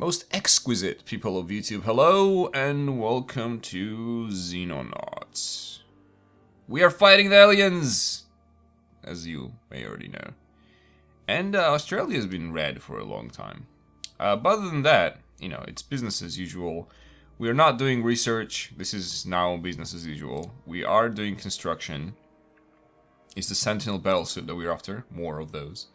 Most exquisite people of YouTube, hello and welcome to Xenonauts. We are fighting the aliens, as you may already know. And uh, Australia has been red for a long time. Uh, but other than that, you know, it's business as usual. We are not doing research. This is now business as usual. We are doing construction. It's the Sentinel battlesuit that we're after. More of those.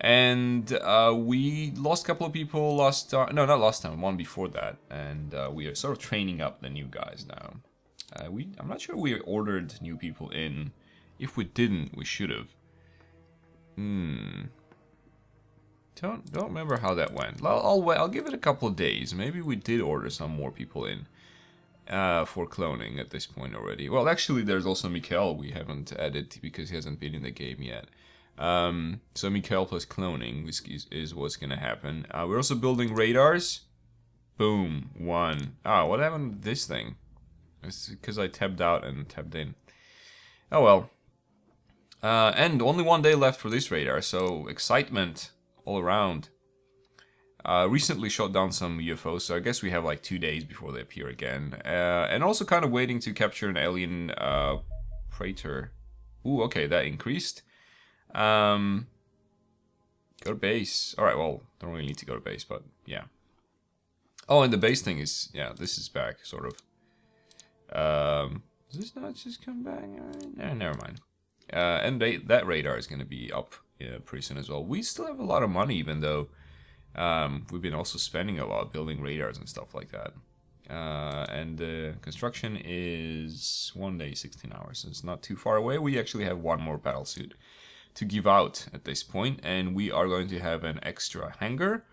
And uh, we lost a couple of people last time. No, not last time. One before that. And uh, we are sort of training up the new guys now. Uh, we I'm not sure we ordered new people in. If we didn't, we should have. Hmm. Don't don't remember how that went. I'll, I'll I'll give it a couple of days. Maybe we did order some more people in uh, for cloning at this point already. Well, actually, there's also Mikael we haven't added because he hasn't been in the game yet. Um, so Mikael plus cloning is, is, what's gonna happen. Uh, we're also building radars. Boom, one. Ah, what happened to this thing? It's because I tabbed out and tabbed in. Oh well. Uh, and only one day left for this radar, so excitement all around. Uh, recently shot down some UFOs, so I guess we have like two days before they appear again. Uh, and also kind of waiting to capture an alien uh, praetor. Ooh, okay, that increased. Um, go to base. All right, well, don't really need to go to base, but yeah. Oh, and the base thing is, yeah, this is back, sort of. Um, does this not just come back? Uh, never mind. Uh, and they, that radar is going to be up yeah, pretty soon as well. We still have a lot of money, even though um, we've been also spending a lot building radars and stuff like that. Uh, and the construction is one day, 16 hours, so it's not too far away. We actually have one more battle suit to give out at this point, and we are going to have an extra hangar,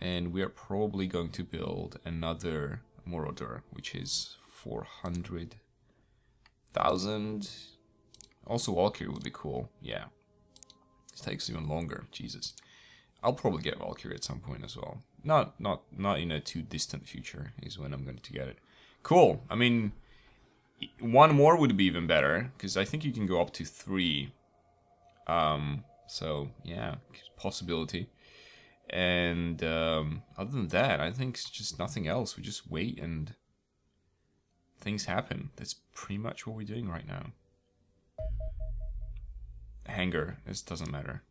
and we are probably going to build another Marauder, which is 400,000. Also, Valkyrie would be cool. Yeah. This takes even longer. Jesus. I'll probably get Valkyrie at some point as well. Not not not in a too distant future is when I'm going to get it. Cool. I mean, one more would be even better because I think you can go up to three um, so yeah, possibility. And um, other than that, I think it's just nothing else. We just wait and things happen. That's pretty much what we're doing right now. Hangar, this doesn't matter.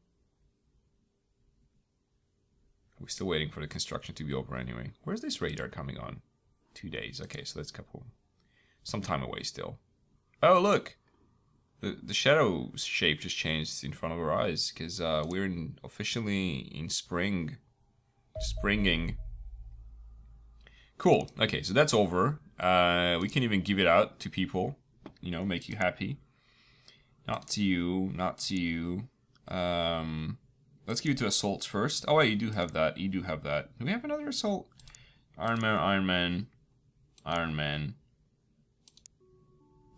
We're still waiting for the construction to be over anyway. Where's this radar coming on? Two days. Okay, so that's a couple... Some time away still. Oh, look! The the shadow shape just changed in front of our eyes because uh, we're in officially in spring, springing. Cool. Okay, so that's over. Uh, we can even give it out to people, you know, make you happy. Not to you, not to you. Um, let's give it to assaults first. Oh wait, you do have that. You do have that. Do we have another assault? Iron Man, Iron Man, Iron Man.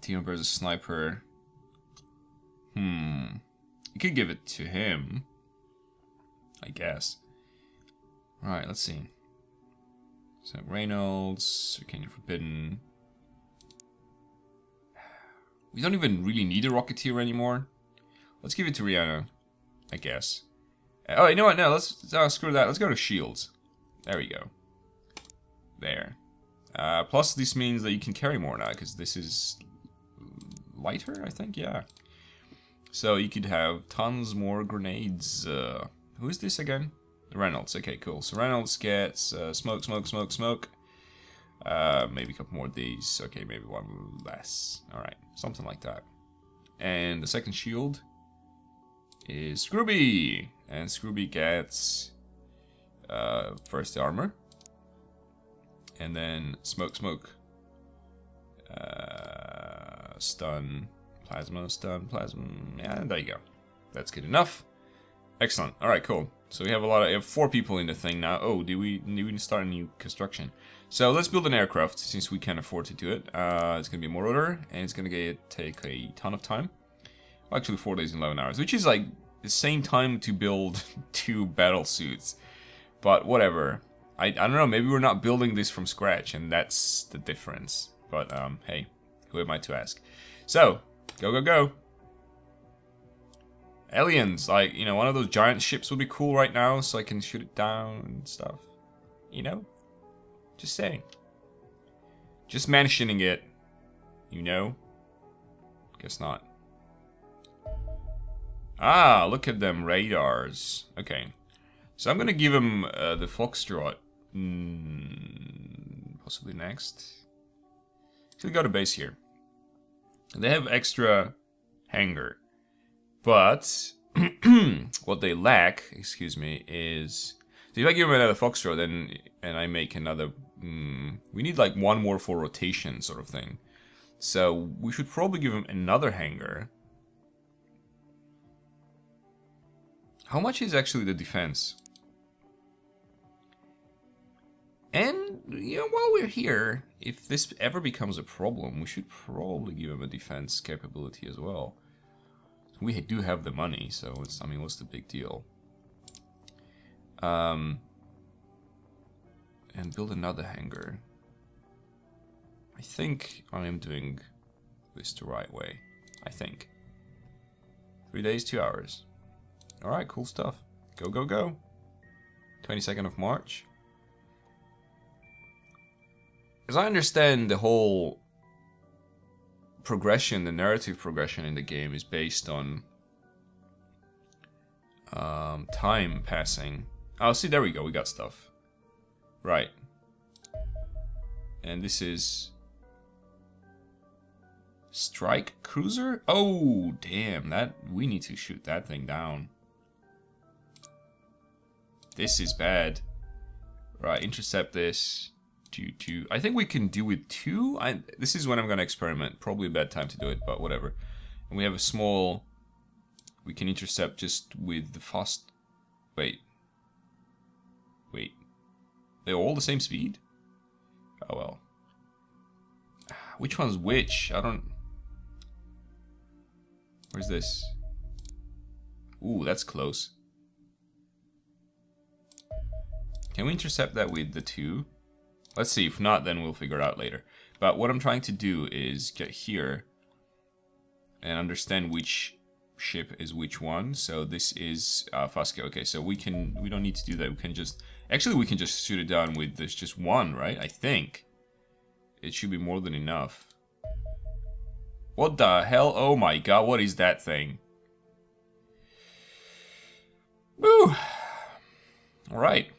Team versus Sniper. Hmm. You could give it to him. I guess. Alright, let's see. So Reynolds, Arcane Forbidden. We don't even really need a Rocketeer anymore. Let's give it to Rihanna, I guess. Oh, you know what? No, let's oh, screw that. Let's go to Shields. There we go. There. Uh, plus, this means that you can carry more now, because this is lighter, I think? Yeah. So you could have tons more grenades. Uh, who is this again? Reynolds. Okay, cool. So Reynolds gets uh, smoke, smoke, smoke, smoke. Uh, maybe a couple more of these. Okay, maybe one less. Alright, something like that. And the second shield is Screwby. And Screwby gets uh, first armor. And then smoke, smoke. Uh, stun, Plasma, stun, plasma. Yeah, there you go. That's good enough. Excellent. All right, cool. So we have a lot of, we have four people in the thing now. Oh, do we, do we start a new construction? So let's build an aircraft since we can't afford to do it. Uh, it's to be a Marauder and it's to get, take a ton of time. Actually, four days and 11 hours, which is like the same time to build two battle suits. But whatever. I, I don't know, maybe we're not building this from scratch and that's the difference. But um, hey, who am I to ask? So, Go, go, go. Aliens, like, you know, one of those giant ships would be cool right now so I can shoot it down and stuff. You know? Just saying. Just mentioning it. You know? Guess not. Ah, look at them radars. Okay. So I'm gonna give him uh, the Foxtrot. Mm, possibly next. So we go to base here. They have extra hangar. But what they lack, excuse me, is so if I give him another Foxtrot then and I make another mm, we need like one more for rotation sort of thing. So we should probably give him another hangar. How much is actually the defense? And, you know, while we're here, if this ever becomes a problem, we should probably give him a defense capability as well. We do have the money, so it's, I mean, what's the big deal? Um, and build another hangar. I think I am doing this the right way. I think. Three days, two hours. Alright, cool stuff. Go, go, go. 22nd of March. As I understand, the whole progression, the narrative progression in the game is based on um, time passing. Oh, see, there we go. We got stuff. Right. And this is... Strike Cruiser? Oh, damn. That We need to shoot that thing down. This is bad. Right, intercept this two, two. I think we can do with two. I, this is when I'm going to experiment. Probably a bad time to do it, but whatever. And we have a small... We can intercept just with the fast... Wait. Wait. They're all the same speed? Oh well. Which one's which? I don't... Where's this? Ooh, that's close. Can we intercept that with the two? Let's see, if not, then we'll figure it out later. But what I'm trying to do is get here and understand which ship is which one. So this is uh, Fusca. Okay, so we can, we don't need to do that. We can just, actually we can just shoot it down with this just one, right? I think. It should be more than enough. What the hell? Oh my god, what is that thing? Woo! Alright.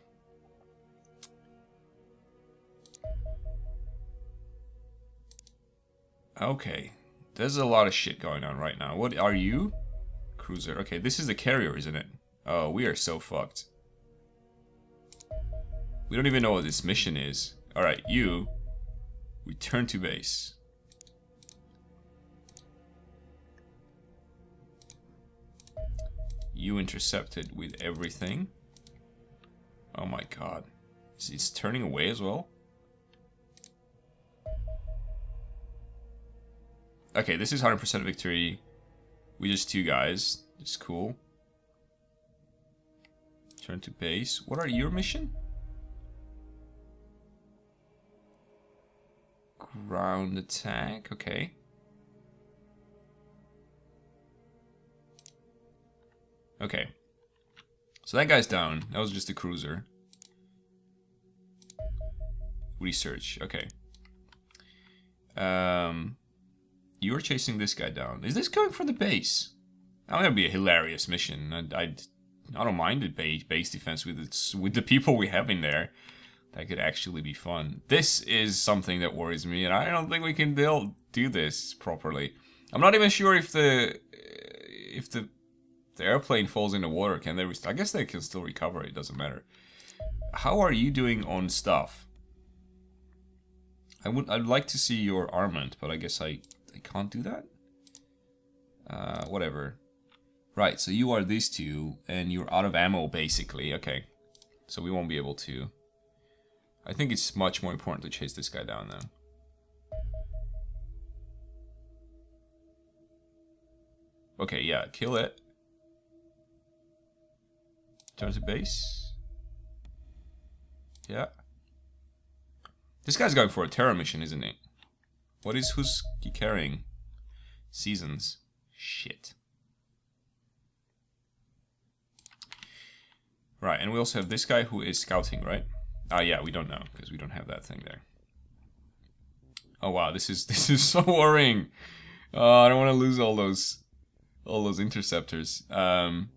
Okay. There's a lot of shit going on right now. What are you? Cruiser. Okay, this is the carrier, isn't it? Oh, we are so fucked. We don't even know what this mission is. Alright, you. Return to base. You intercepted with everything. Oh my god. It's turning away as well? Okay, this is 100% victory. We just two guys. It's cool. Turn to base. What are your mission? Ground attack. Okay. Okay. So that guy's down. That was just a cruiser. Research. Okay. Um... You're chasing this guy down. Is this going for the base? That would be a hilarious mission. I, I, I don't mind the base, base defense with its, with the people we have in there. That could actually be fun. This is something that worries me, and I don't think we can do, do this properly. I'm not even sure if the uh, if the the airplane falls in the water, can they? I guess they can still recover. It doesn't matter. How are you doing on stuff? I would. I'd like to see your armament, but I guess I I can't do that? Uh, whatever. Right, so you are these two, and you're out of ammo, basically. Okay. So we won't be able to... I think it's much more important to chase this guy down, though. Okay, yeah, kill it. Turn to base. Yeah. This guy's going for a terror mission, isn't he? What is who's carrying? Caesans. Shit. Right, and we also have this guy who is scouting, right? Oh yeah, we don't know because we don't have that thing there. Oh wow, this is this is so worrying. Oh, I don't want to lose all those all those interceptors. Um,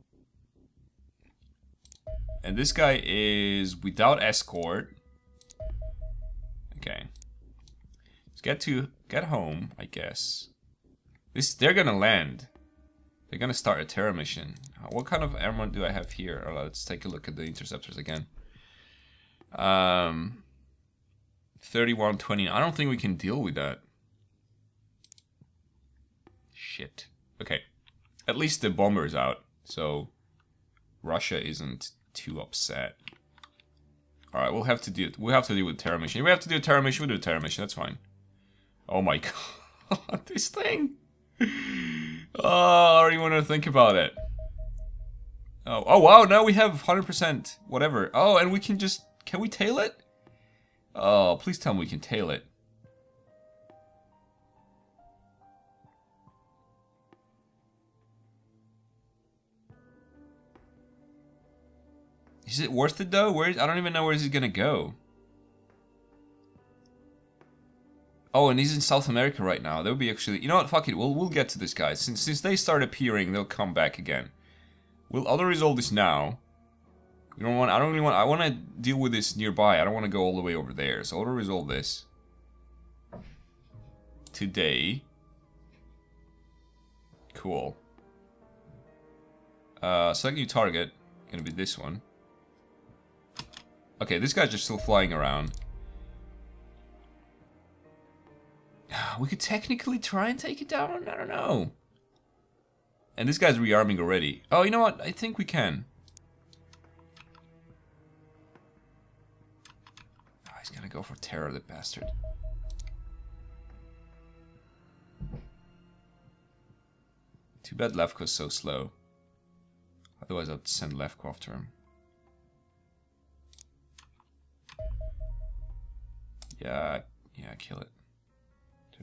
and this guy is without escort. Okay. Let's get to get home, I guess. This they're gonna land. They're gonna start a terror mission. Uh, what kind of armor do I have here? Let's take a look at the interceptors again. Um, 3120. I don't think we can deal with that. Shit. Okay. At least the bomber is out, so Russia isn't too upset. All right, we'll have to do it. we'll have to deal with terror mission. If we have to do a terror mission, we'll do a terror mission. That's fine. Oh my god, this thing. Oh, I already want to think about it. Oh, oh wow, now we have 100% whatever. Oh, and we can just, can we tail it? Oh, please tell me we can tail it. Is it worth it though? Where is, I don't even know where is gonna go. Oh, and he's in South America right now. That would be actually... You know what? Fuck it. We'll, we'll get to this guy. Since, since they start appearing, they'll come back again. We'll auto-resolve this now. We don't want... I don't really want... I want to deal with this nearby. I don't want to go all the way over there. So auto-resolve this. Today. Cool. Uh, select new target. Gonna be this one. Okay, this guy's just still flying around. We could technically try and take it down? I don't know. And this guy's rearming already. Oh, you know what? I think we can. Oh, he's gonna go for terror, the bastard. Too bad Levko's so slow. Otherwise I'd send Levko after him. Yeah, yeah, kill it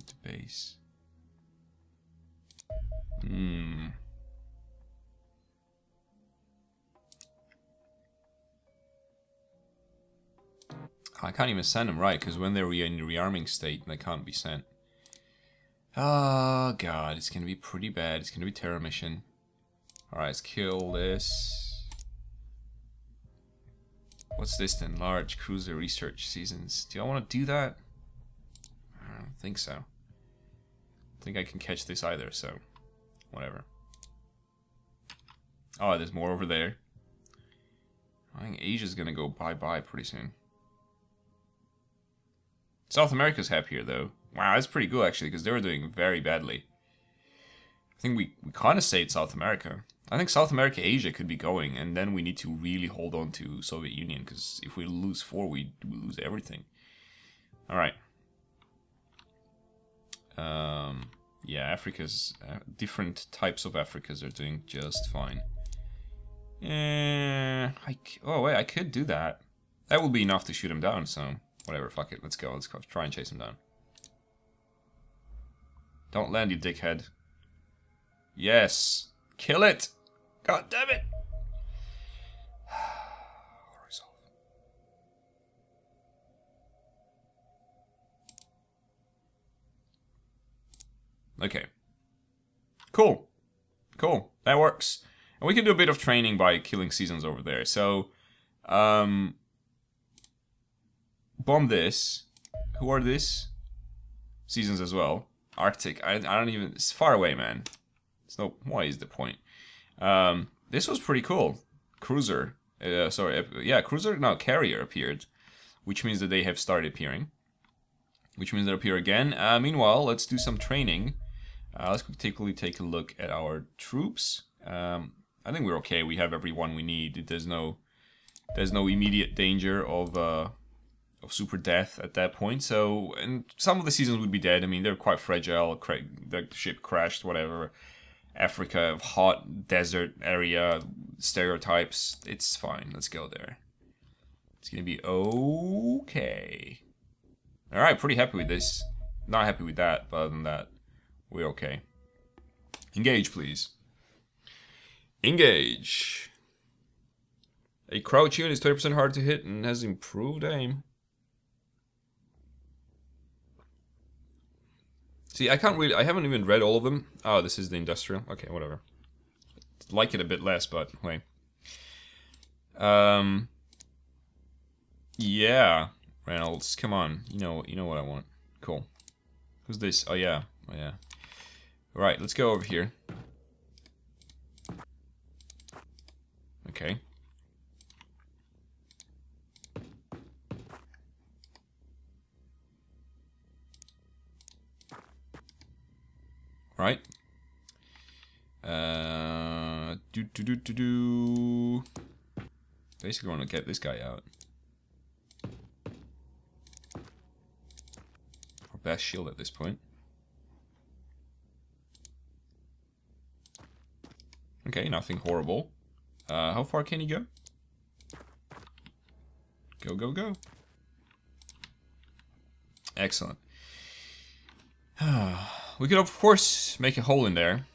to base. Hmm. I can't even send them right, because when they're in the rearming state, they can't be sent. Oh god, it's gonna be pretty bad. It's gonna be terror mission. Alright, let's kill this. What's this then? Large cruiser research Caesans. Do I want to do that? I don't think so. I think I can catch this either, so whatever. Oh, there's more over there. I think Asia's gonna go bye-bye pretty soon. South America's happier, though. Wow, that's pretty good, actually, because they were doing very badly. I think we, we kind of stayed South America. I think South America, Asia could be going, and then we need to really hold on to Soviet Union, because if we lose four, we, we lose everything. Alright. Um, yeah, Africa's uh, different types of Africas are doing just fine. Eh, I, oh wait, I could do that. That would be enough to shoot him down, so whatever, fuck it, let's go, let's go, try and chase him down. Don't land, you dickhead. Yes! Kill it! God damn it! Okay. Cool. Cool. That works. And we can do a bit of training by killing Caesans over there. So, um, bomb this. Who are this? Caesans as well. Arctic. I, I don't even... It's far away, man. It's no... Why is the point? Um, this was pretty cool. Cruiser. Uh, sorry. Yeah, Cruiser... No, Carrier appeared. Which means that they have started appearing. Which means they appear again. Uh, meanwhile, let's do some training. Uh, let's quickly take a look at our troops. Um, I think we're okay. We have everyone we need. There's no, there's no immediate danger of uh, of super death at that point. So, and some of the Caesans would be dead. I mean, they're quite fragile. The ship crashed, whatever. Africa, hot desert area, stereotypes. It's fine. Let's go there. It's gonna be okay. All right, pretty happy with this. Not happy with that, but other than that, we're okay. Engage, please. Engage. A crouch unit is 30% harder to hit and has improved aim. See, I can't really, I haven't even read all of them. Oh, this is the industrial. Okay, whatever. Like it a bit less, but wait. Um, yeah, Reynolds, come on. You know, you know what I want. Cool. Who's this? Oh yeah, oh yeah. Right, let's go over here. Okay. Right. Uh, do do do do do. Basically, want to get this guy out. Our best shield at this point. Okay, nothing horrible. Uh, how far can you go? Go, go, go. Excellent. we could, of course, make a hole in there.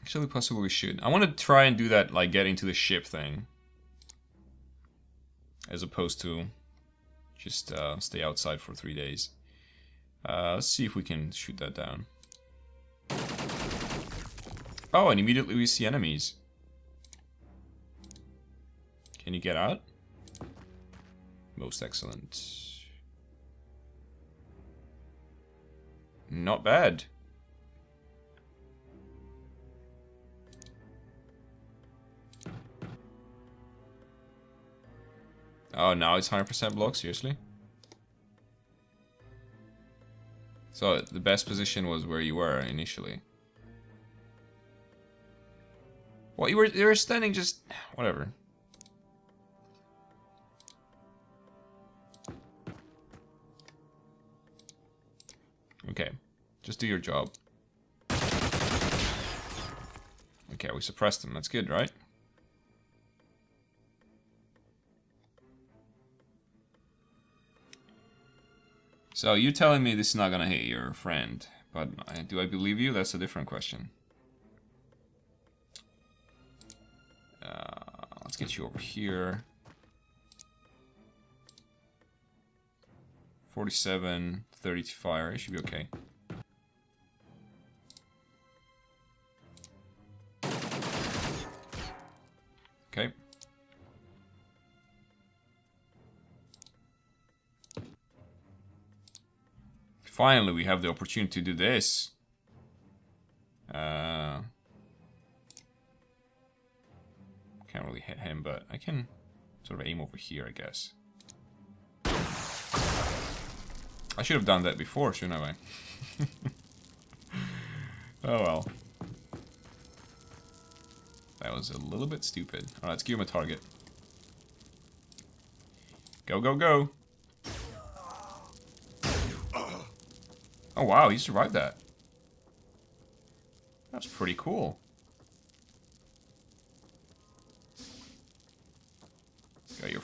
Actually, possibly we should. I want to try and do that, like, getting to the ship thing. As opposed to just uh, stay outside for three days. Uh, let's see if we can shoot that down. Oh, and immediately we see enemies. Can you get out? Most excellent. Not bad. Oh, now it's 100% block, seriously? So, the best position was where you were initially. Well, you were you were standing just whatever. Okay, just do your job. Okay, we suppressed them. That's good, right? So you're telling me this is not gonna hit your friend, but do I believe you? That's a different question. Get you over here. 47, 30 to fire. It should be okay. Okay. Finally, we have the opportunity to do this. Hit him, but I can sort of aim over here, I guess. I should have done that before, shouldn't I? oh well. That was a little bit stupid. Alright, let's give him a target. Go, go, go! Oh wow, he survived that. That's pretty cool.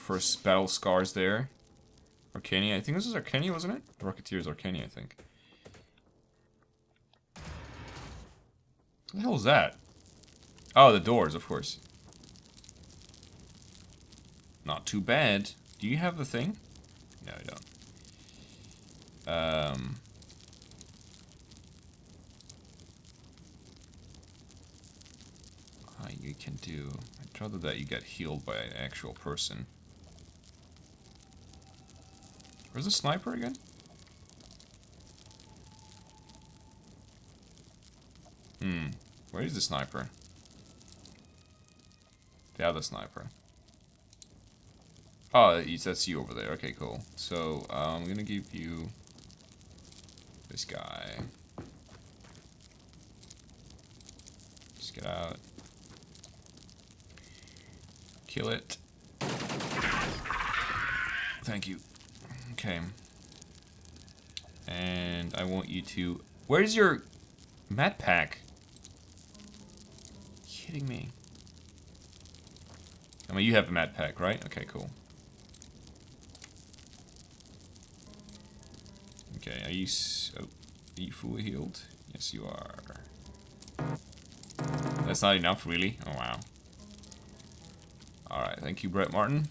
First battle scars there. Arcania, I think this is Arcania, wasn't it? The Rocketeer is Arcania, I think. What the hell is that? Oh, the doors, of course. Not too bad. Do you have the thing? No, I don't. Um... you can do I'd rather that you get healed by an actual person. Where's the sniper again? Hmm. Where is the sniper? The other sniper. Oh, that's you over there. Okay, cool. So, um, I'm gonna give you this guy. Just get out. Kill it. Thank you. Okay. And I want you to... Where's your mat pack? kidding me? I mean, you have a mat pack, right? Okay, cool. Okay, are you... Oh, are you fully healed? Yes, you are. That's not enough, really? Oh, wow. Alright, thank you, Brett Martin.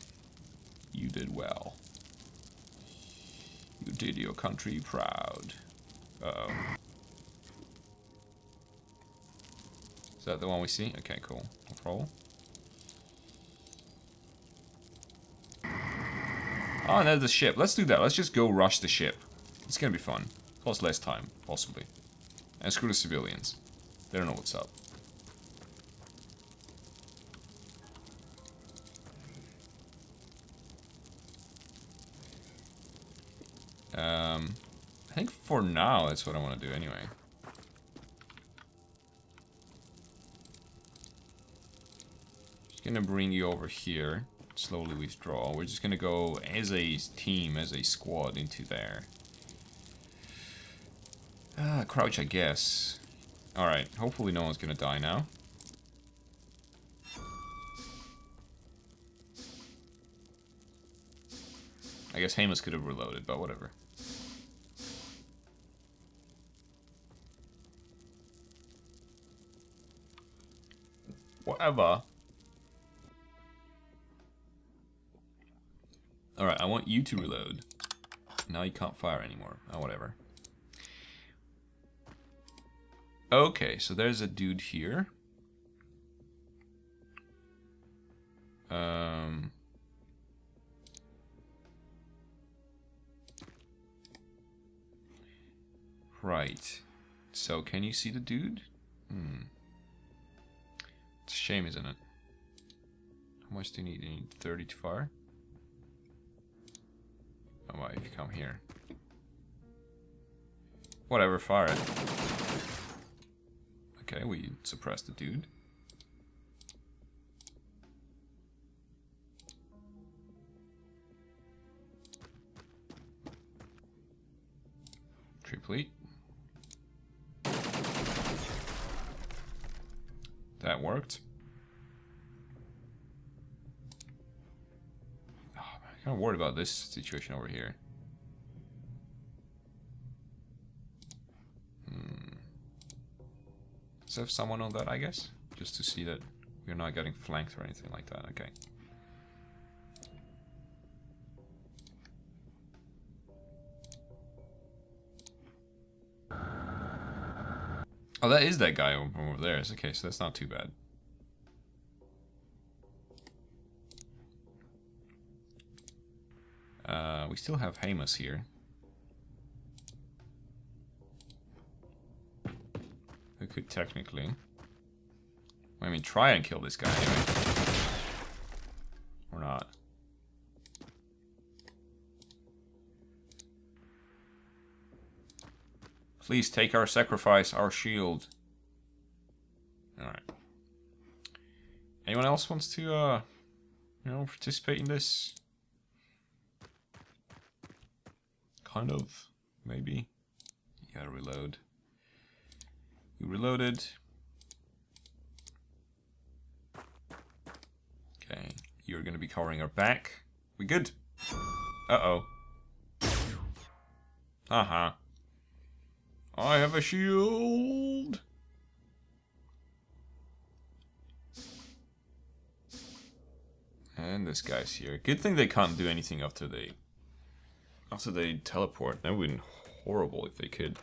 You did well. Did your country proud. Uh-oh. Is that the one we see? Okay, cool. Roll. Ah, oh, and there's the ship. Let's do that. Let's just go rush the ship. It's gonna be fun. Plus less time, possibly. And screw the civilians. They don't know what's up. For now, that's what I want to do anyway. Just gonna bring you over here. Slowly withdraw. We're just gonna go as a team, as a squad into there. Ah, crouch, I guess. Alright, hopefully no one's gonna die now. I guess Hamouss could have reloaded, but whatever. Whatever. Alright, I want you to reload. Now you can't fire anymore. Oh, whatever. Okay, so there's a dude here. Um... Right. So, can you see the dude? Hmm. Shame, isn't it? How much do you need? You need 30 to fire? Oh, well, if you come here. Whatever, fire it. Okay, we suppressed the dude. Complete. That worked. Oh, I'm kind of worried about this situation over here. Hmm. have someone on that, I guess? Just to see that we're not getting flanked or anything like that. Okay. Oh, that is that guy over there. Okay, so that's not too bad. Uh, we still have Hamouss here. We could technically... I mean, try and kill this guy anyway. Or not. Please take our sacrifice, our shield. Alright. Anyone else wants to, uh, you know, participate in this? Kind of, maybe. Gotta reload. You reloaded. Okay, you're gonna be covering our back. We good? Uh-oh. Uh-huh. I have a shield! And this guy's here. Good thing they can't do anything after they... After they teleport. That would be horrible if they could.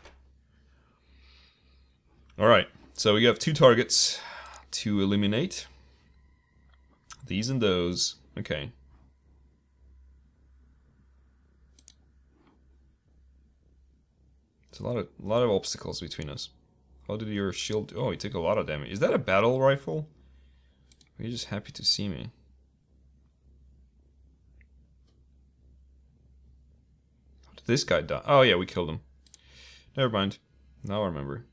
Alright, so we have two targets to eliminate. These and those. Okay. It's a lot of a lot of obstacles between us. How did your shield... Oh, you took a lot of damage. Is that a battle rifle? Are you just happy to see me? How did this guy die? Oh, yeah, we killed him. Never mind. Now I remember.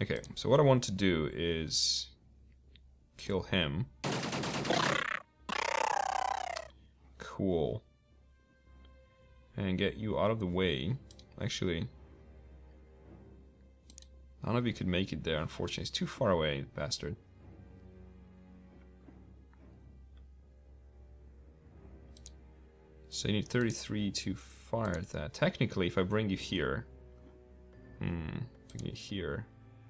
Okay, so what I want to do is kill him. Cool. And get you out of the way. Actually, none of you could make it there, unfortunately. It's too far away, bastard. So you need 33 to fire that. Technically, if I bring you here... Hmm, bring you here...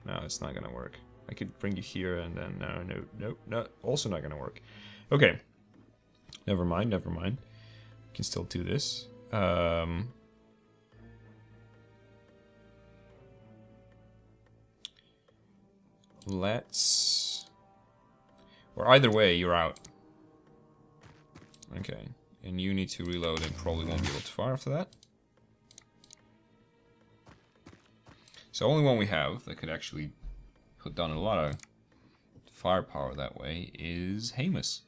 No, it's not gonna work. I could bring you here and then... No, no, no, no, also not gonna work. Okay. Never mind, never mind. We Can still do this. Um... Let's... Or either way, you're out. Okay. And you need to reload and probably won't be able to fire after that. So only one we have that could actually put down a lot of firepower that way is Hamouss.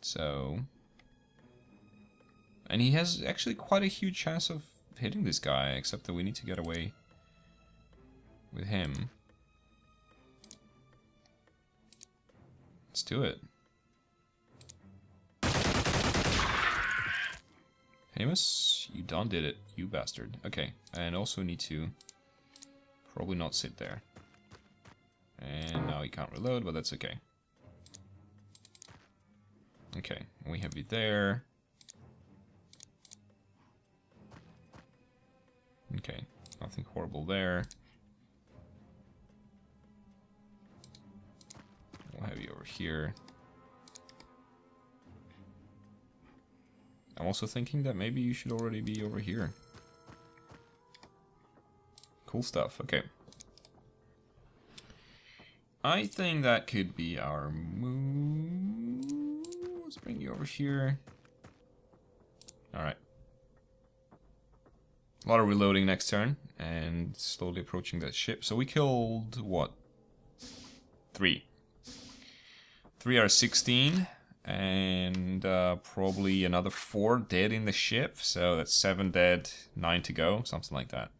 So... And he has actually quite a huge chance of hitting this guy, except that we need to get away with him. Let's do it. Amos, you done did it, you bastard. Okay, and also need to probably not sit there. And now he can't reload, but that's okay. Okay, we have you there. Okay, nothing horrible there. We'll have you over here. I'm also thinking that maybe you should already be over here. Cool stuff, okay. I think that could be our move. Let's bring you over here. Alright. A lot of reloading next turn, and slowly approaching that ship. So we killed, what? Three. Three are 16 and uh, probably another four dead in the ship. So that's seven dead, nine to go, something like that.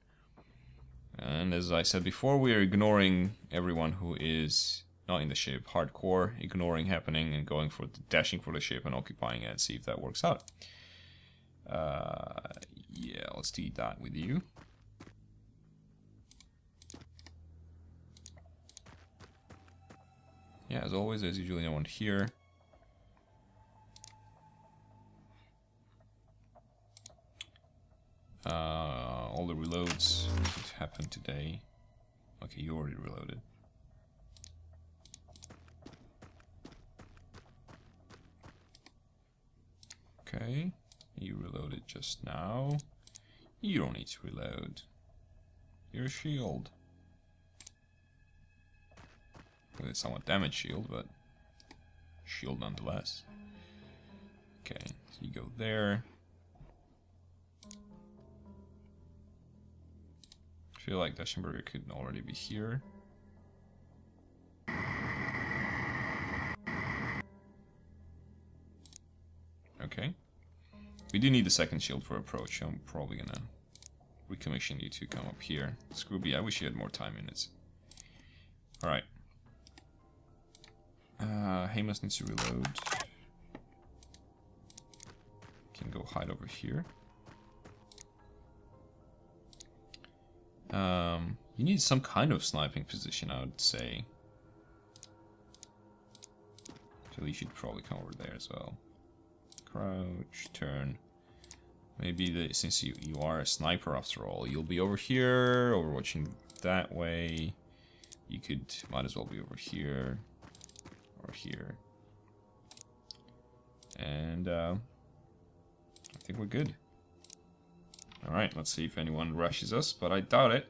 And as I said before, we are ignoring everyone who is not in the ship, hardcore, ignoring happening and going for the, dashing for the ship and occupying it. and See if that works out. Uh, yeah, let's do that with you. Yeah, as always, there's usually no one here. Uh, all the reloads that happened today. Okay, you already reloaded. Okay, you reloaded just now. You don't need to reload. Your shield. A somewhat damaged shield, but shield nonetheless. Okay, so you go there. I feel like Daschenberger could already be here. Okay. We do need the second shield for approach. I'm probably gonna recommission you to come up here. Screwby, I wish you had more time units. Alright. Uh, Hamouss needs to reload. Can go hide over here. Um, you need some kind of sniping position, I would say. So you should probably come over there as well. Crouch, turn. Maybe the, since you, you are a sniper after all, you'll be over here, overwatching that way. You could, might as well be over here, or here. And, uh, I think we're good. Alright, let's see if anyone rushes us, but I doubt it.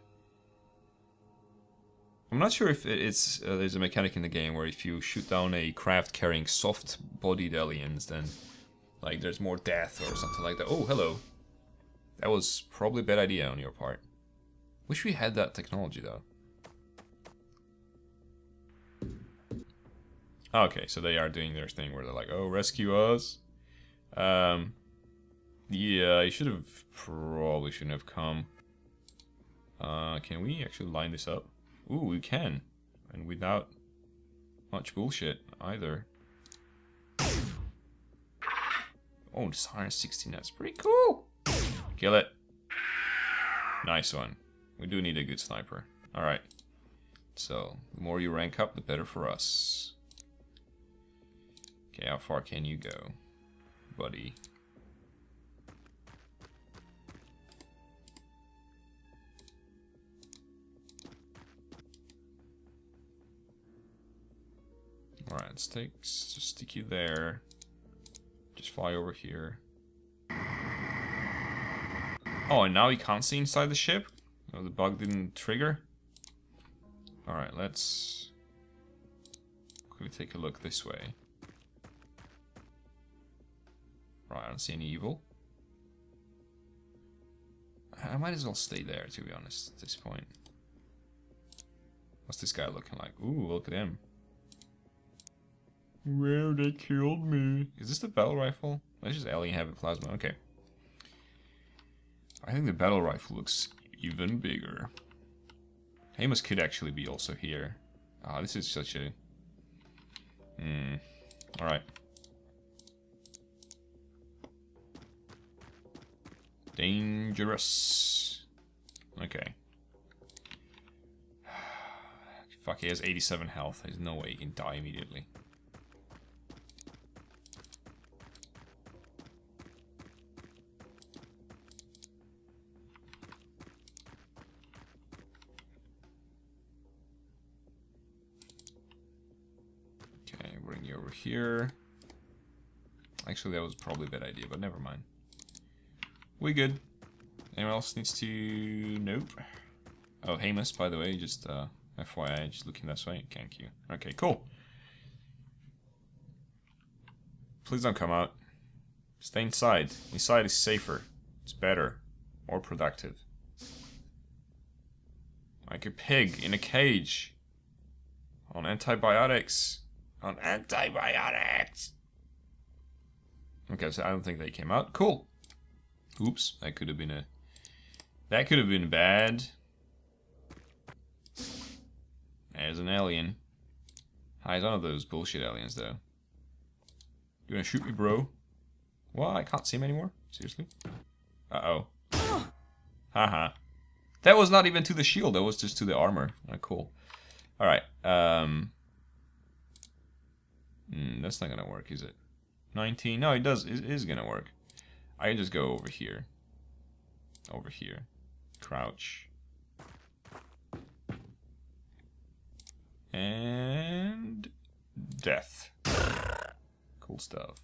I'm not sure if it's uh, there's a mechanic in the game where if you shoot down a craft carrying soft-bodied aliens, then like there's more death or something like that. Oh, hello. That was probably a bad idea on your part. Wish we had that technology though. Okay, so they are doing their thing where they're like, oh, rescue us. Um, yeah, I should have probably shouldn't have come. Uh, can we actually line this up? Ooh, we can. And without much bullshit either. Oh, this 116, that's pretty cool. Kill it. Nice one. We do need a good sniper. Alright. So, the more you rank up, the better for us. Okay, how far can you go? buddy. Alright, let's take stick you there. Just fly over here. Oh, and now he can't see inside the ship? Oh, the bug didn't trigger? Alright, let's quickly take a look this way. Right, I don't see any evil. I might as well stay there, to be honest, at this point. What's this guy looking like? Ooh, look at him. Well, they killed me. Is this the battle rifle? That's just alien a plasma. Okay. I think the battle rifle looks even bigger. Amos could actually be also here. Ah, oh, this is such a... Hmm. Alright. Dangerous. Okay. Fuck, he has 87 health. There's no way he can die immediately. Okay, bring you over here. Actually, that was probably a bad idea, but never mind. We good. Anyone else needs to... Nope. Oh, Hamouss, by the way, just uh, FYI, just looking this way. Thank you. Okay, cool. Please don't come out. Stay inside. Inside is safer. It's better. More productive. Like a pig in a cage. On antibiotics. On antibiotics! Okay, so I don't think they came out. Cool. Oops, that could have been a... That could have been bad. There's an alien. Hi, it's one of those bullshit aliens, though. You gonna shoot me, bro? What? I can't see him anymore? Seriously? Uh-oh. Haha. that was not even to the shield, that was just to the armor. Oh, cool. Alright, um... Mm, that's not gonna work, is it? 19? No, it does. It is gonna work. I can just go over here. Over here. Crouch. And... Death. Cool stuff.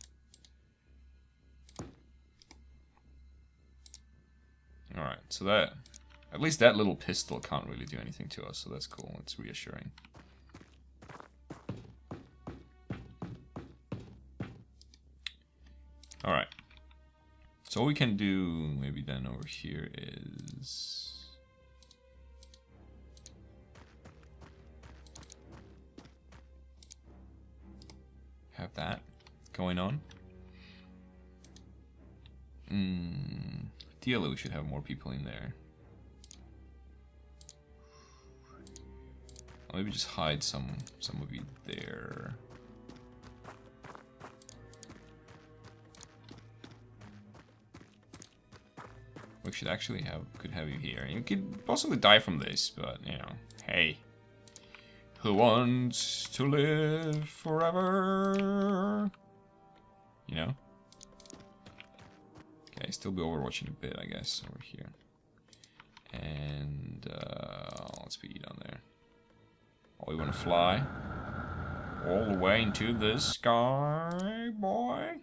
Alright, so that... At least that little pistol can't really do anything to us, so that's cool. It's reassuring. Alright. So what we can do maybe then over here is... Have that going on. Hmm. Ideally we should have more people in there. maybe just hide some some of you there. We should actually have could have you here. You could possibly die from this, but you know, hey. Who wants to live forever? You know? Okay, still be overwatching a bit, I guess, over here. And uh, let's be down there. Oh, we want to fly all the way into the sky, boy.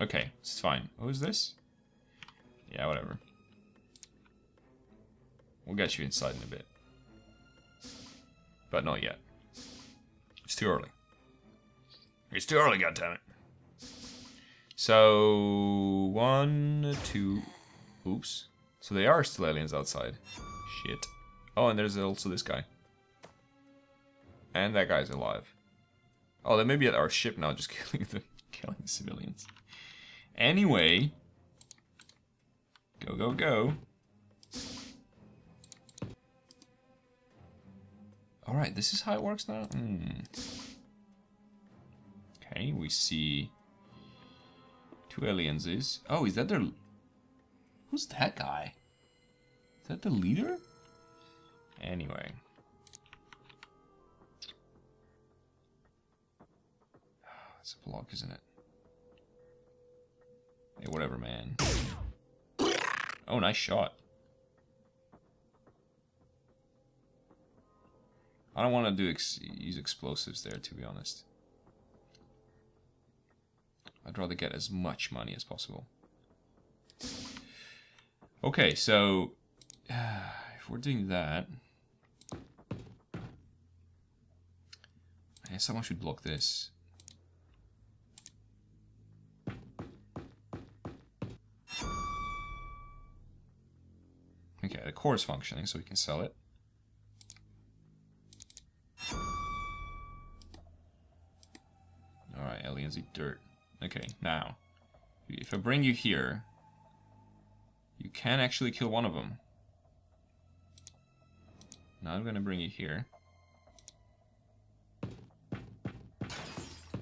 Okay, it's fine. Who is this? Yeah, whatever. We'll get you inside in a bit. But not yet. It's too early. It's too early, goddammit. So, one, two... Oops. So they are still aliens outside. Shit. Oh, and there's also this guy. And that guy's alive. Oh, they may be at our ship now, just killing the, killing the civilians. Anyway, go, go, go. Alright, this is how it works now? Hmm. Okay, we see two aliens is. Oh, is that their... Who's that guy? Is that the leader? Anyway. That's a block, isn't it? Whatever, man. Oh, nice shot. I don't want to do ex use explosives there, to be honest. I'd rather get as much money as possible. Okay, so uh, if we're doing that, I guess someone should block this. Okay, the core is functioning, so we can sell it. Alright, aliens eat dirt. Okay, now, if I bring you here, you can actually kill one of them. Now I'm gonna bring you here.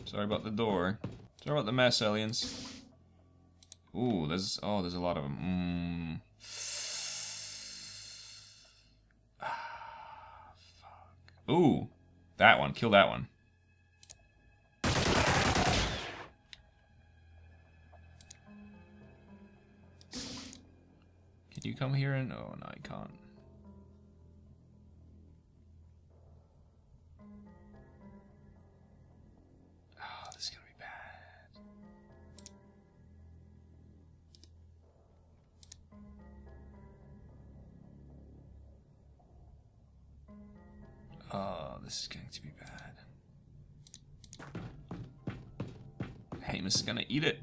Sorry about the door. Sorry about the mess, aliens. Ooh, there's oh, there's a lot of them. Mm. Ah, fuck. Ooh, that one. Kill that one. Can you come here and... Oh, no, I can't. This is going to be bad. Hamouss is gonna eat it.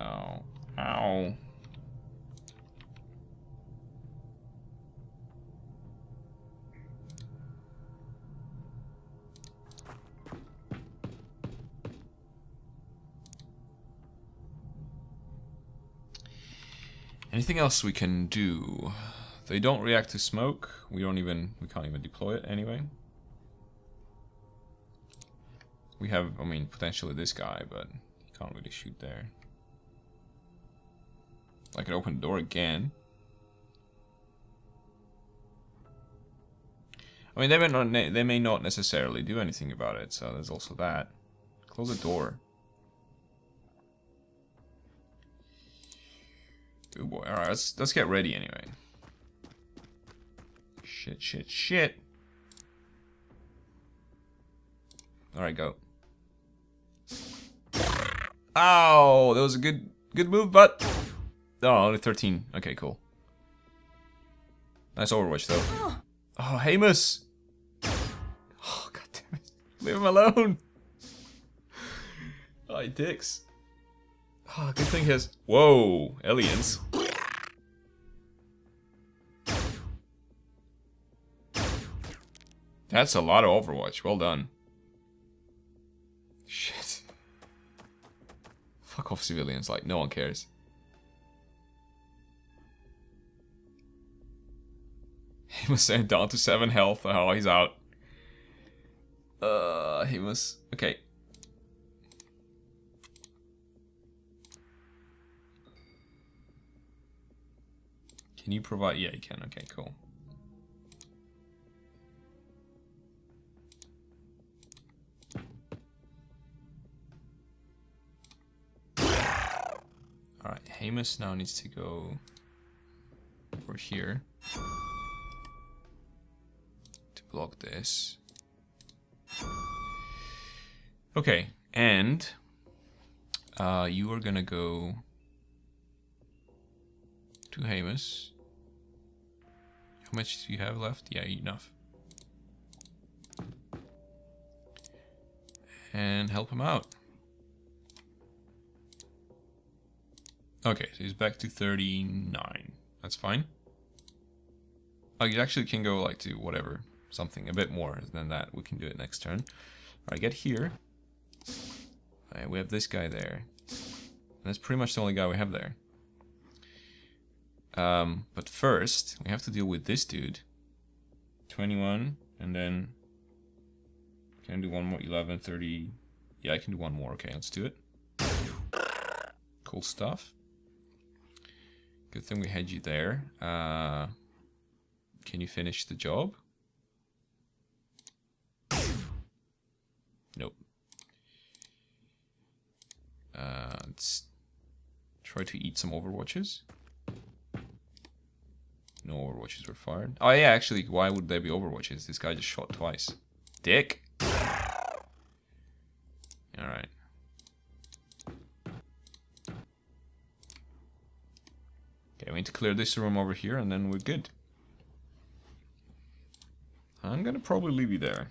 Ow. Ow. Anything else we can do? They don't react to smoke. We don't even we can't even deploy it anyway. We have I mean potentially this guy, but he can't really shoot there. I can open the door again. I mean, they may not they may not necessarily do anything about it, so there's also that. Close the door. Oh boy! All right, let's let's get ready anyway. Shit! Shit! Shit! All right, go. Oh, that was a good good move, but. Oh, only 13. Okay, cool. Nice Overwatch, though. Oh, Hamouss! Oh, god damn it. Leave him alone! Oh, he dicks. Oh, good thing he has... Whoa, aliens. That's a lot of Overwatch. Well done. Shit. Fuck off civilians, like, no one cares. He was sent down to 7 health. Oh, he's out. Uh, he was... Okay. Can you provide... Yeah, you can. Okay, cool. Alright, Hamouss now needs to go over here to block this. Okay, and uh, you are gonna go to Hamouss. How much do you have left? Yeah, enough. And help him out. Okay, so he's back to 39. That's fine. Oh, you actually can go like to whatever something a bit more than that. We can do it next turn. Alright, get here. Alright, we have this guy there. And that's pretty much the only guy we have there. Um, but first, we have to deal with this dude. 21, and then... Can I do one more? 11, 30... Yeah, I can do one more. Okay, let's do it. Cool stuff. Good thing we had you there. Uh, can you finish the job? Nope. Uh, let's try to eat some overwatches. No overwatches were fired. Oh yeah, actually, why would there be overwatches? This guy just shot twice. Dick! Alright. Okay, we need to clear this room over here and then we're good. I'm gonna probably leave you there.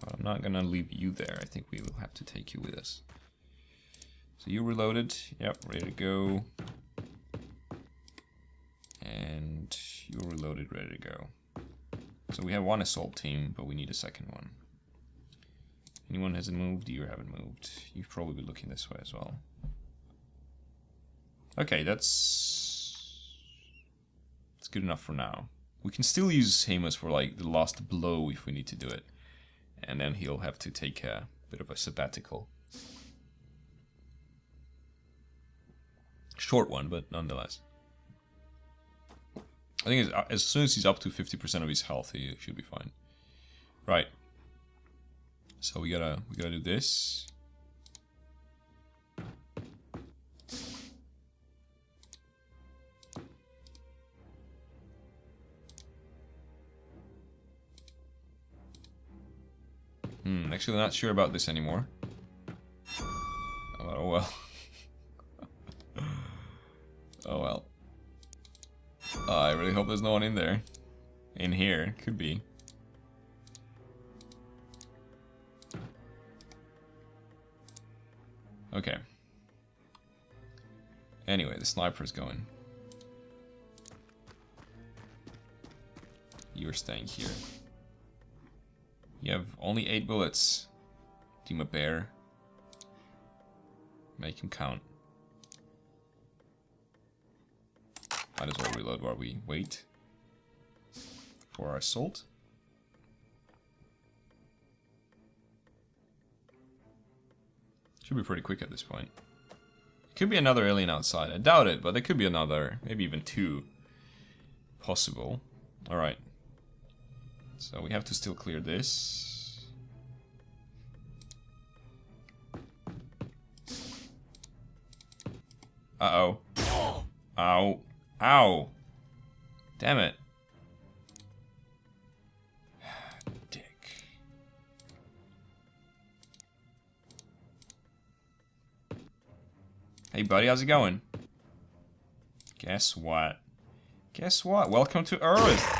But I'm not gonna leave you there. I think we will have to take you with us. So you reloaded. Yep, ready to go. And you're reloaded, ready to go. So we have one assault team, but we need a second one. Anyone hasn't moved? You haven't moved. You've probably been looking this way as well. Okay, that's... It's good enough for now. We can still use Hamouss for like the last blow if we need to do it. And then he'll have to take a bit of a sabbatical. Short one, but nonetheless. I think as soon as he's up to 50% of his health, he should be fine. Right. So we gotta we gotta do this. Actually not sure about this anymore. Oh well. oh well. Oh, I really hope there's no one in there. In here, could be. Okay. Anyway, the sniper's going. You're staying here. You have only eight bullets. Dima Bear. Make him count. Might as well reload while we wait for our assault. Should be pretty quick at this point. Could be another alien outside. I doubt it, but there could be another, maybe even two possible. Alright. So we have to still clear this. Uh-oh. Ow. Ow. Damn it. Dick. Hey buddy, how's it going? Guess what? Guess what? Welcome to Earth!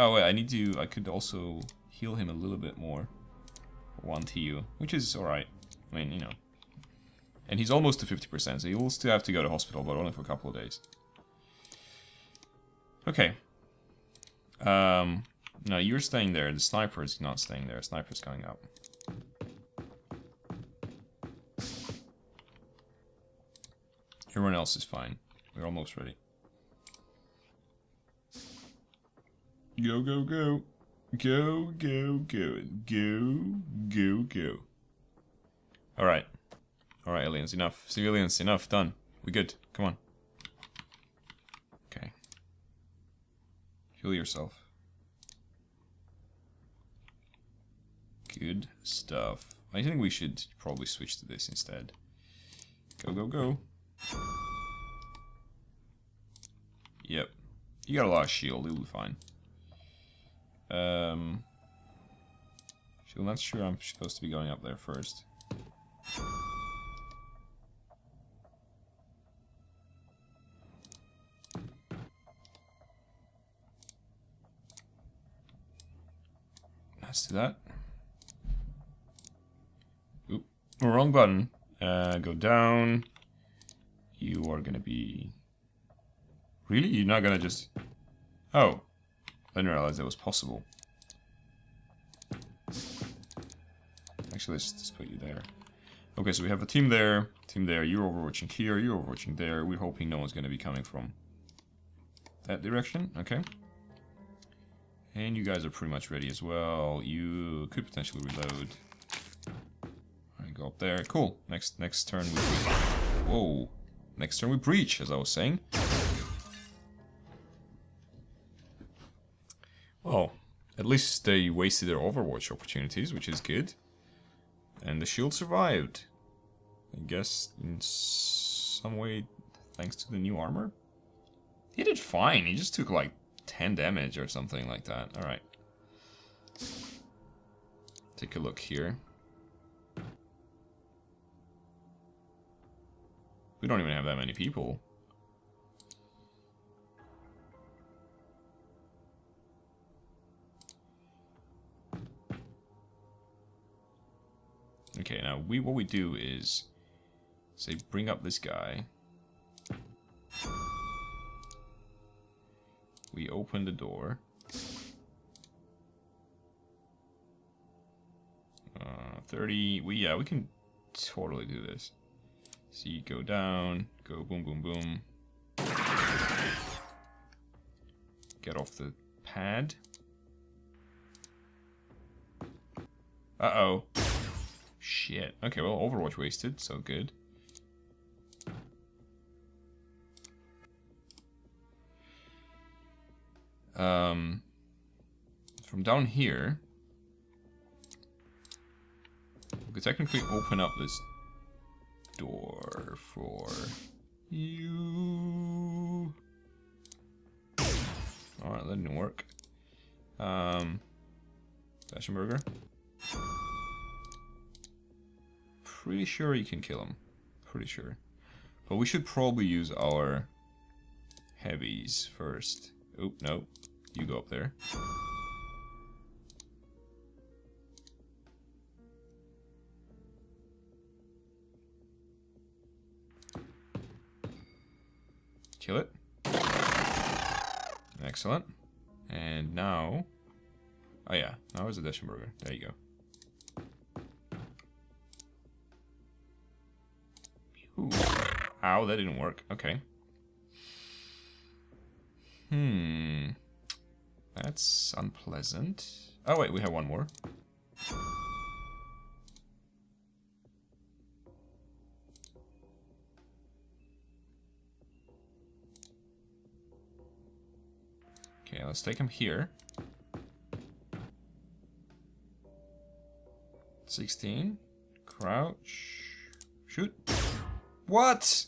Oh wait, I need to, I could also heal him a little bit more. One TU, which is alright. I mean, you know. And he's almost to 50%, so he will still have to go to hospital, but only for a couple of days. Okay. Um, no, you're staying there. The sniper is not staying there. Sniper's going up. Everyone else is fine. We're almost ready. Go, go, go. Go, go, go. Go, go, go. Alright. Alright, aliens, enough. Civilians, enough. Done. We good. Come on. Okay. Heal yourself. Good stuff. I think we should probably switch to this instead. Go, go, go. Yep. You got a lot of shield, you'll be fine. Um, I'm not sure I'm supposed to be going up there first. Let's do that. Oop, wrong button. Uh, go down. You are gonna be... Really? You're not gonna just... Oh. I didn't realize that was possible. Actually, let's just put you there. Okay, so we have a team there, team there, you're overwatching here, you're overwatching there. We're hoping no one's going to be coming from that direction. Okay. And you guys are pretty much ready as well. You could potentially reload. Alright, go up there. Cool. Next next turn we Whoa. Next turn we breach, as I was saying. At least they wasted their Overwatch opportunities, which is good. And the shield survived. I guess in some way thanks to the new armor? He did fine, he just took like 10 damage or something like that. Alright. Take a look here. We don't even have that many people. Okay, now we what we do is say bring up this guy. We open the door. Uh, 30, we, yeah, we can totally do this. See, go down, go boom, boom, boom. Get off the pad. Uh-oh. Shit. Okay, well, Overwatch wasted, so good. Um, from down here, we could technically open up this door for you. Alright, that didn't work. Um, Ashenberger. Pretty sure you can kill him. Pretty sure. But we should probably use our heavies first. Oh, no. You go up there. Kill it. Excellent. And now... Oh yeah, now is a Deschenberger. There you go. Ow, that didn't work. Okay. Hmm. That's unpleasant. Oh wait, we have one more. Okay, let's take him here. 16. Crouch. Shoot. What?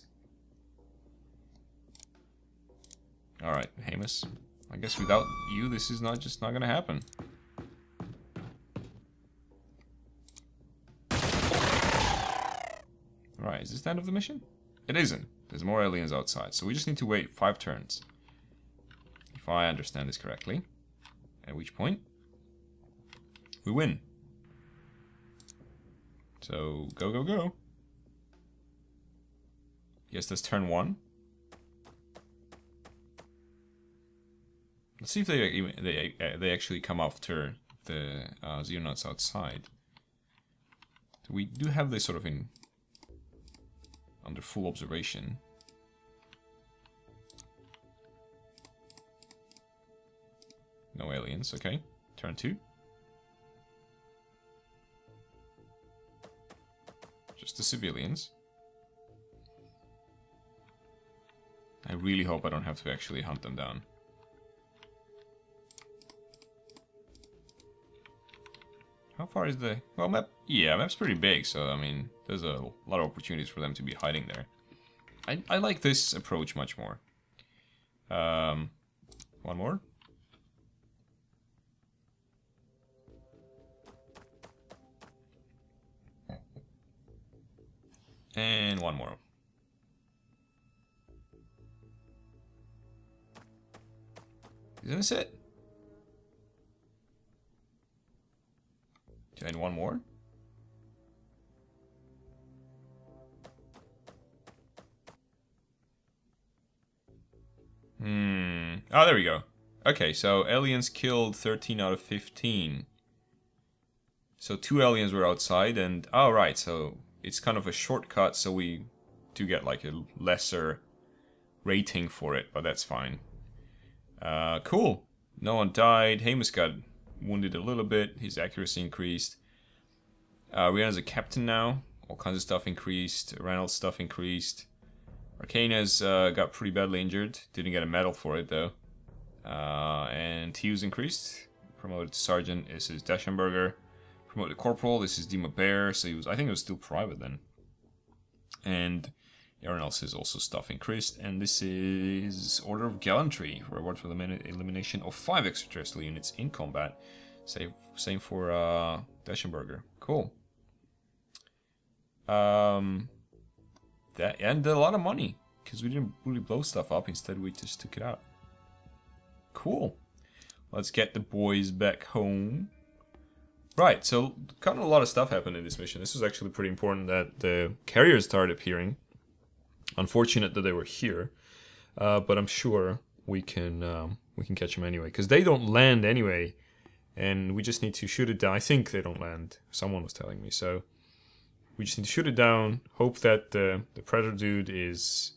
Alright, Hamouss. I guess without you, this is not just not gonna happen. Right, is this the end of the mission? It isn't. There's more aliens outside, so we just need to wait five turns. If I understand this correctly. At which point, we win. So, go, go, go. Yes, that's turn one. Let's see if they they uh, they actually come after the uh, Xenonauts outside. we do have this sort of in under full observation. No aliens, okay. Turn two. Just the civilians. I really hope I don't have to actually hunt them down. How far is the... Well, map... Yeah, map's pretty big, so, I mean, there's a lot of opportunities for them to be hiding there. I, I like this approach much more. Um, one more. And one more. Isn't this it? And one more. Hmm. Oh, there we go. Okay, so aliens killed 13 out of 15. So two aliens were outside and... Oh, right, so it's kind of a shortcut, so we do get like a lesser rating for it, but that's fine. Uh, cool. No one died. Hamouss got wounded a little bit. His accuracy increased. Uh, Rihanna's a captain now. All kinds of stuff increased. Reynolds stuff increased. Arcana's uh, got pretty badly injured. Didn't get a medal for it though. Uh, and Hughes increased. Promoted to sergeant. This is Daschenberger. Promoted to corporal. This is Dima Bear. So he was, I think it was still private then. And everyone else is also stuff increased. And this is Order of Gallantry. Reward for the elimination of five extraterrestrial units in combat. Same, same for uh, Daschenberger. Cool. Um, that and a lot of money because we didn't really blow stuff up. Instead, we just took it out. Cool. Let's get the boys back home. Right, so kind of a lot of stuff happened in this mission. This was actually pretty important that the carriers started appearing. Unfortunate that they were here, uh, but I'm sure we can um, we can catch them anyway because they don't land anyway, and we just need to shoot it down. I think they don't land. Someone was telling me so. We just need to shoot it down. Hope that the the predator dude is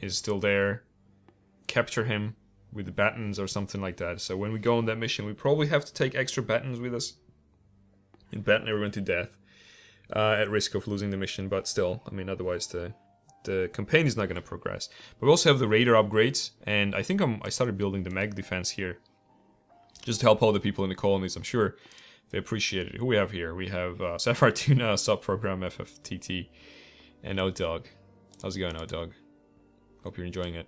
is still there. Capture him with the battens or something like that. So when we go on that mission, we probably have to take extra battens with us. And batten everyone to death. Uh, at risk of losing the mission, but still, I mean, otherwise the the campaign is not going to progress. But we also have the radar upgrades, and I think I'm, I started building the mag defense here. Just to help all the people in the colonies, I'm sure they appreciate it. Who we have here? We have uh, Sapphire Tuna, sub-program FFTT, and O-Dog. How's it going, O-Dog? Hope you're enjoying it.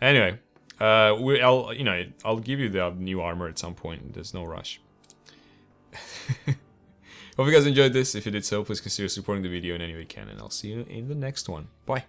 Anyway, uh, we, I'll, you know, I'll give you the new armor at some point. There's no rush. Hope you guys enjoyed this. If you did so, please consider supporting the video in any way you can, and I'll see you in the next one. Bye.